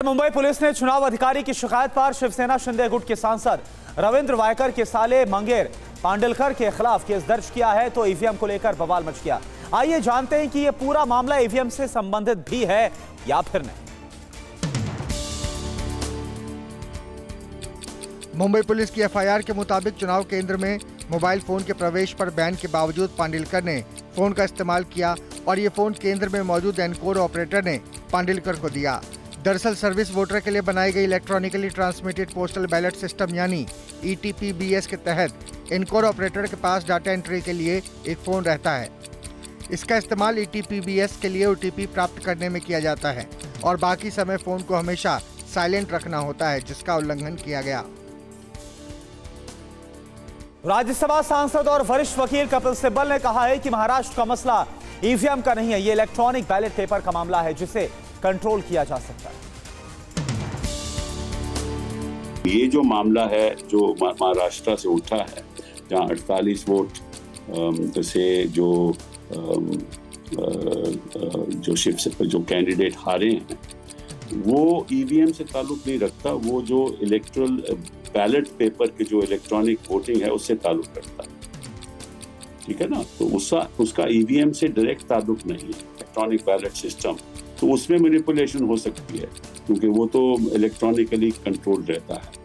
Mumbai police ने चुनाव अधिकारी की शिकायत पर शिवसेना शिंदे गुट के सांसद रविंद्र वायकर के साले मंगेर पांडलकर के खिलाफ केस दर्ज किया है तो ईवीएम को लेकर बवाल मच गया। आइए जानते हैं कि यह पूरा मामला ईवीएम से संबंधित भी है या फिर नहीं। मुंबई पुलिस की एफआईआर के मुताबिक चुनाव केंद्र में मोबाइल फ़ोन के प्रवेश पर बैन के बावजूद पांडिलकर ने फ़ोन का इस्तेमाल किया और ये फ़ोन केंद्र में मौजूद एनकोड ऑपरेटर ने पांडिलकर को दिया। दरअसल सर्विस वोटर के लिए बनाई गई electronically transmitted postal ballot system, यानी ई के तहत इनकोर ऑपरेटर के पास डाटा एंट्री के लिए एक फ़ोन रहता है। इसका इस्तेमाल ईटीपीबीएस के लिए ओटीपी प्राप्त करने में किया जाता है और बाकी समय फ़ोन को हमेशा साइलेंट रखना होता है, जिसका उल्लंघन किया गया। राज्यसभा सांसद और वरिष्ठ वकील कपिल सिब्बल ने कहा है कि महाराष्ट्र का मसला ईवीएम का नहीं है, ये इलेक्ट्रॉनिक बैलेट पेपर का मामला है, जिसे कंट्रोल किया जा सकता है। ये जो मामला है, जो महाराष्ट्र से उठा है, जहाँ 48 वोट से जो जो शिव जो कैंडिडेट हारे हैं, वो ईवीएम से ताल्लुक नहीं रखता, वो जो इलेक्ट्रल बैलेट पेपर के जो इलेक्ट्रॉनिक वोटिंग है, उससे ताल्लुक रखता है। ठीक है ना? तो उसका उसका ईवीएम से डायरेक्ट ताल्लुक नहीं है इलेक्ट्रॉनिक बैलेट सिस्टम तो उसमें मैनिपुलेशन हो सकती है, क्योंकि वो तो इलेक्ट्रॉनिकली कंट्रोल रहता है।